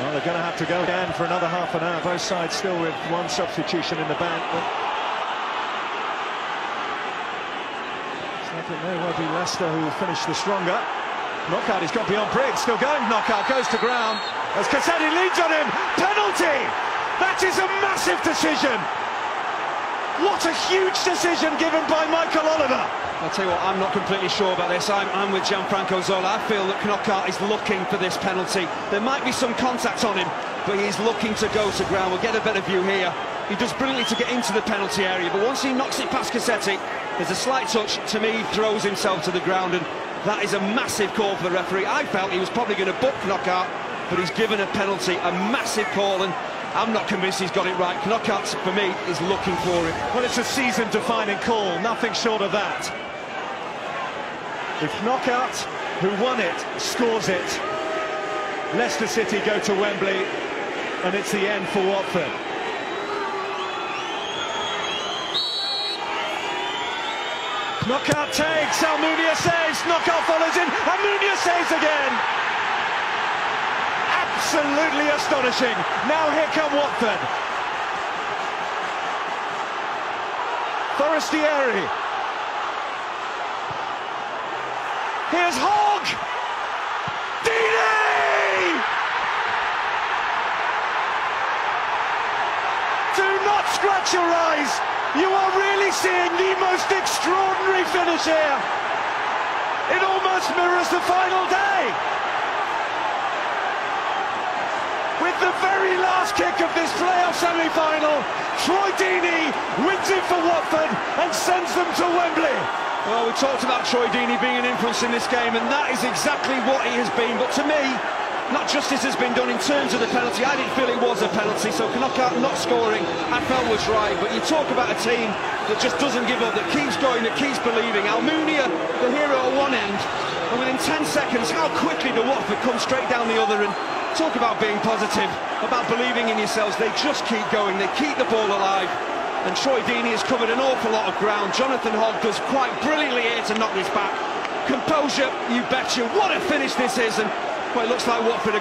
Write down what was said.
Well, they're going to have to go again for another half an hour. Both sides still with one substitution in the bank. But it may well be Leicester who finish the stronger. Knockaert, he's got beyond Briggs, still going. Knockaert goes to ground as Cassetti leads on him. Penalty! That is a massive decision. What a huge decision given by Michael Oliver. I'll tell you what, I'm not completely sure about this. I'm, I'm with Gianfranco Zola. I feel that Knockaert is looking for this penalty. There might be some contact on him, but he's looking to go to ground. We'll get a better view here. He does brilliantly to get into the penalty area, but once he knocks it past Cassetti, there's a slight touch. To me, throws himself to the ground, and that is a massive call for the referee. I felt he was probably going to book Knockaert, but he's given a penalty, a massive call, and I'm not convinced he's got it right. Knockaert, for me, is looking for it. Well, it's a season-defining call, nothing short of that. If Knockaert, who won it, scores it, Leicester City go to Wembley, and it's the end for Watford. Knockaert takes, Almunia saves, Knockaert follows in, Almunia saves again! Absolutely astonishing. Now here come Watford. Forestieri. Here's Hogg! Deeney! Do not scratch your eyes! You are really seeing the most extraordinary finish here! It almost mirrors the final day! The very last kick of this playoff semi-final, Troy Deeney wins it for Watford and sends them to Wembley. Well, we talked about Troy Deeney being an influence in this game, and that is exactly what he has been. But to me, not justice has been done in terms of the penalty. I didn't feel it was a penalty, so Knockaert not scoring, I felt was right. But you talk about a team that just doesn't give up, that keeps going, that keeps believing. Almunia, the hero at one end, and within 10 seconds, how quickly the Watford come straight down the other. And talk about being positive, about believing in yourselves. They just keep going, they keep the ball alive and Troy Deeney has covered an awful lot of ground. Jonathan Hogg does quite brilliantly here to knock this back. Composure, you betcha. What a finish this is, and well, it looks like Watford are